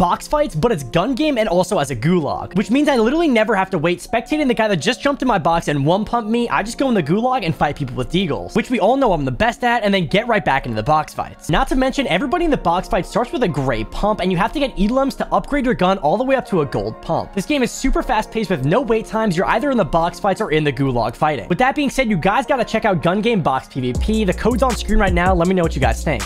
box fights, but it's gun game and also as a gulag, which means I literally never have to wait spectating the guy that just jumped in my box and one pump me. I just go in the gulag and fight people with deagles, which we all know I'm the best at, and then get right back into the box fights. Not to mention, everybody in the box fight starts with a gray pump, and you have to get elims to upgrade your gun all the way up to a gold pump. This game is super fast paced with no wait times. You're either in the box fights or in the gulag fighting. With that being said, you guys gotta check out Gun Game Box PvP. The code's on screen right now. Let me know what you guys think.